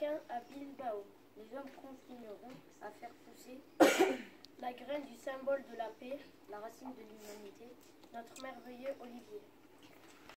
À Bilbao, les hommes continueront à faire pousser la graine du symbole de la paix, la racine de l'humanité, notre merveilleux olivier.